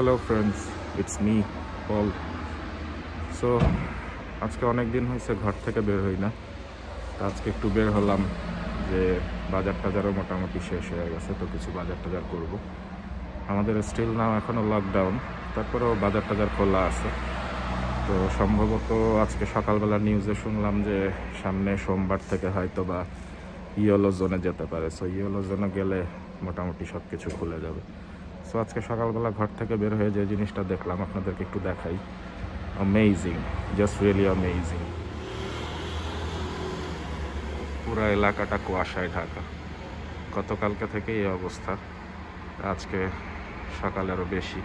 Hello friends it's me Paul so আজকে অনেক দিন হয়েছে ঘর থেকে বের হই না। তো আজকে একটু বের হলাম যে বাজার টাজারও মোটামুটি শেষ হয়ে গেছে, তো কিছু বাজার টাজার করব। আমাদের স্টিল নাও এখনও লকডাউন তারপরেও বাজার টাজার খোলা আছে। তো সম্ভবত আজকে সকালবেলা নিউজে শুনলাম যে সামনে সোমবার থেকে হয়তো বা ইয়েলো জোনে যেতে পারে। সো ইয়েলো জোনে গেলে মোটামুটি সব কিছু খুলে যাবে। সো আজকে সকালবেলা ঘর থেকে বের হয়ে যে জিনিসটা দেখলাম, আপনাদেরকে একটু দেখাই। অ্যামেজিং জাস্ট রিয়েলি অ্যামেজিং পুরো এলাকাটা কুয়াশায় ঢাকা। গতকালকে থেকে এই অবস্থা। আজকে সকালেরও বেশি।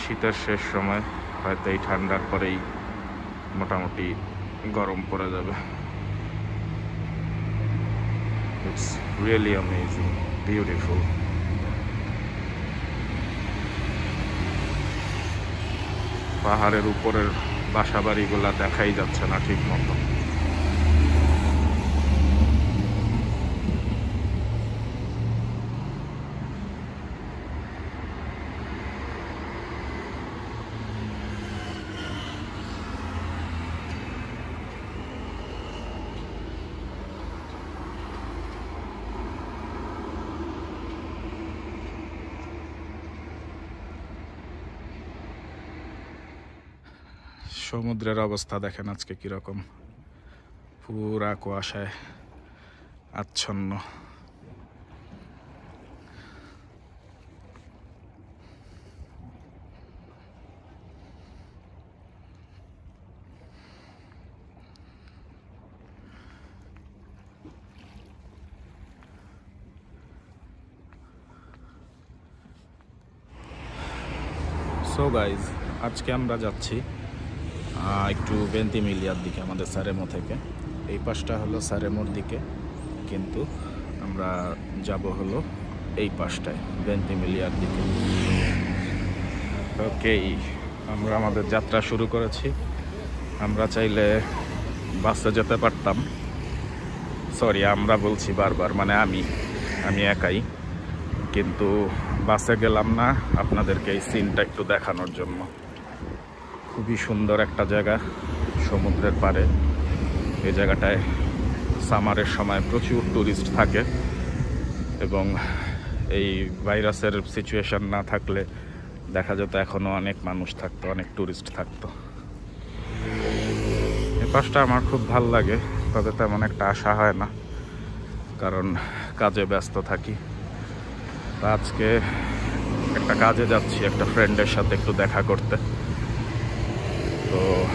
শীতের শেষ সময়, হয়তো এই ঠান্ডার পরেই মোটামুটি গরম পড়ে যাবে। ইটস রিয়েলি অ্যামেজিং বিউটিফুল পাহাড়ের উপরের বাসা বাড়িগুলা দেখাই যাচ্ছে না ঠিক মতো সমুদ্রের অবস্থা দেখেন আজকে কীরকম। পুরা কুয়াশায় আচ্ছন্ন। সো গাইজ আজকে আমরা যাচ্ছি একটু বেন্তিমিলিয়ার দিকে আমাদের সারেমো থেকে। এই পাশটা হলো সারেমোর দিকে, কিন্তু আমরা যাব হলো এই পাশটায় বেন্তিমিলিয়ার দিকে। ওকেই আমরা আমাদের যাত্রা শুরু করেছি। আমরা চাইলে বাসে যেতে পারতাম। সরি আমরা বলছি বারবার মানে আমি আমি একাই। কিন্তু বাসে গেলাম না, আপনাদেরকে এই সিনটা একটু দেখানোর জন্য। খুবই সুন্দর একটা জায়গা সমুদ্রের পাড়ে। এই জায়গাটায় সামারের সময় প্রচুর ট্যুরিস্ট থাকে এবং এই ভাইরাসের সিচুয়েশান না থাকলে দেখা যেত এখনও অনেক মানুষ থাকতো, অনেক ট্যুরিস্ট থাকতো। এ পাশটা আমার খুব ভালো লাগে, তবে তেমন একটা আশা হয় না, কারণ কাজে ব্যস্ত থাকি। আজকে একটা কাজে যাচ্ছি, একটা ফ্রেন্ডের সাথে একটু দেখা করতে। তো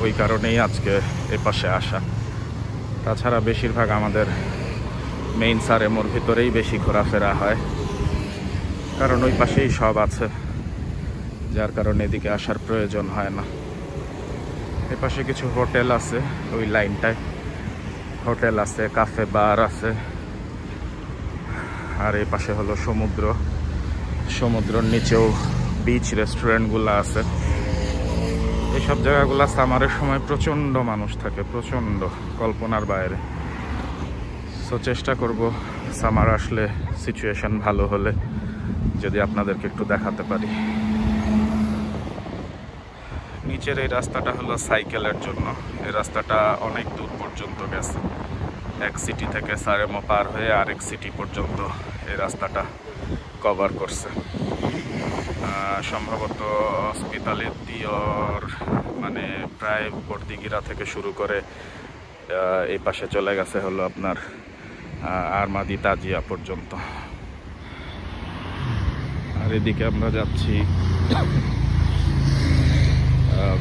ওই কারণেই আজকে এ পাশে আসা। তাছাড়া বেশিরভাগ আমাদের মেইন সারেমোর ভিতরেই বেশি ঘোরাফেরা হয়। কারণ ওই পাশেই সব আছে, যার কারণে এদিকে আসার প্রয়োজন হয় না। এ পাশে কিছু হোটেল আছে, ওই লাইনটায়। হোটেল আছে কাফে বার আছে। আর এই পাশে হলো সমুদ্র। সমুদ্রের নিচেও বিচ রেস্টুরেন্টগুলো আছে। এইসব জায়গাগুলো সামারের সময় প্রচণ্ড মানুষ থাকে, প্রচণ্ড কল্পনার বাইরে। সো চেষ্টা করব সামার আসলে সিচুয়েশন ভালো হলে, যদি আপনাদেরকে একটু দেখাতে পারি। নিচের এই রাস্তাটা হলো সাইকেলের জন্য। এই রাস্তাটা অনেক দূর পর্যন্ত গেছে। এক সিটি থেকে সারেমো পার হয়ে আরেক সিটি পর্যন্ত এই রাস্তাটা কভার করছে। সম্ভবত হসপিটালের দিয়র মানে প্রায় বর্দিগিরা থেকে শুরু করে এই পাশে চলে গেছে হলো আপনার আরমাদি তাজিয়া পর্যন্ত। আর এদিকে আমরা যাচ্ছি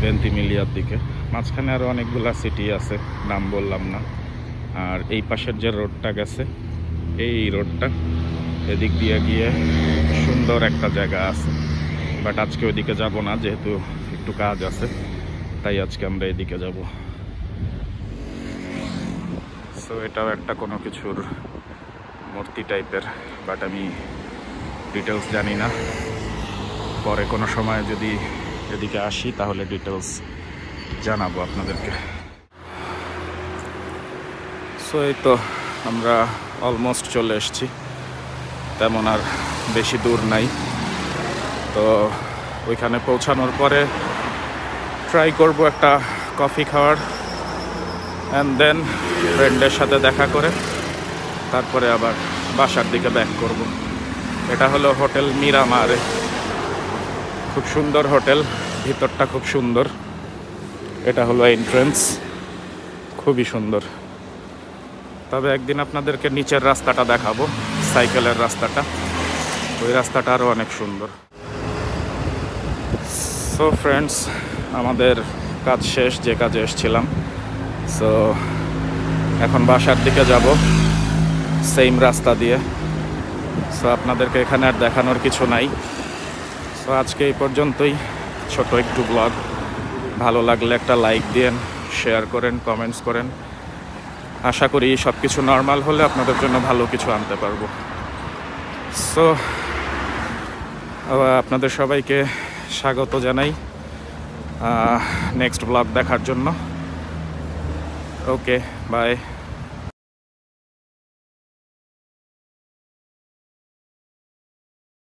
ভেন্তিমিলিয়ার দিকে। মাঝখানে আরও অনেকগুলা সিটি আছে, নাম বললাম না। আর এই পাশের যে রোডটা গেছে, এই রোডটা এদিক দিয়ে গিয়ে সুন্দর একটা জায়গা আছে। বাট আজকে ওইদিকে যাব না, যেহেতু একটু কাজ আছে, তাই আজকে আমরা এদিকে যাব। সো এটাও একটা কোনো কিছুর মূর্তি টাইপের, বাট আমি ডিটেলস জানি না। পরে কোনো সময় যদি এদিকে আসি, তাহলে ডিটেলস জানাব আপনাদেরকে। সো এই তো আমরা অলমোস্ট চলে এসেছি। তেমন আর বেশি দূর নাই। তো ওইখানে পৌঁছানোর পরে ট্রাই করব একটা কফি খাওয়ার। অ্যান্ড দেন ফ্রেন্ডের সাথে দেখা করে, তারপরে আবার বাসার দিকে ব্যাক করব। এটা হলো হোটেল মিরামারে। খুব সুন্দর হোটেল, ভিতরটা খুব সুন্দর। এটা হলো এন্ট্রেন্স খুবই সুন্দর। তবে একদিন আপনাদেরকে নিচের রাস্তাটা দেখাবো, সাইকেলের রাস্তাটা। ওই রাস্তাটা আরও অনেক সুন্দর। সো ফ্রেন্ডস আমাদের কাজ শেষ, যে কাজে এসেছিলাম। সো এখন বাসার দিকে যাব সেম রাস্তা দিয়ে। সো আপনাদেরকে এখানে আর দেখানোর কিছু নাই। সো আজকে এই পর্যন্তই। ছোট একটু ব্লগ ভালো লাগলে একটা লাইক দিয়েন শেয়ার করেন কমেন্টস করেন। আশা করি সব কিছু নর্মাল হলে আপনাদের জন্য ভালো কিছু আনতে পারব। সো আপনাদের সবাইকে স্বাগত জানাই নেক্সট ব্লগ দেখার জন্য। Okay bye